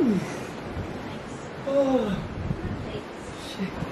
Oh. Shit.